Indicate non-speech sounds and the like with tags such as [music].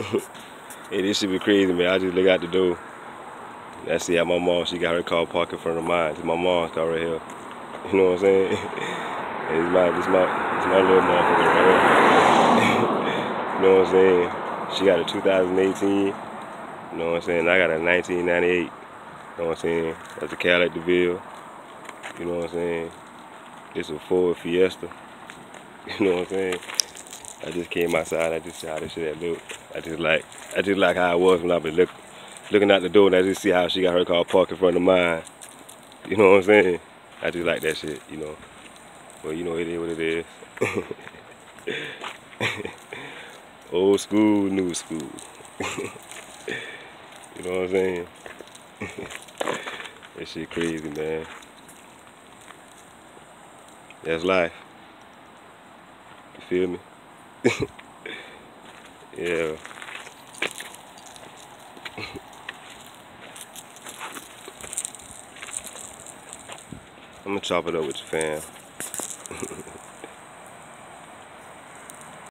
hey, this should be crazy, man. I just look out the door. I see how my mom, she got her car parked in front of mine. It's my mom's car right here. [laughs] You know what I'm saying? [laughs] it's my, it's my, it's my little motherfucker right here. [laughs] you know what I'm saying? She got a 2018. You know what I'm saying? I got a 1998. You know what I'm saying? That's a Cadillac DeVille. You know what I'm saying? Is a Ford Fiesta. You know what I'm saying? I just came outside. I just see how this shit look. I just like, I just like how it was when I been look, looking out the door and I just see how she got her car parked in front of mine. You know what I'm saying? I just like that shit, you know. Well, you know, it is what it is. [laughs] Old school, new school. [laughs] you know what I'm saying? [laughs] that shit crazy, man. That's life. You feel me? Yeah. [laughs] I'm gonna chop it up with your fam. [laughs]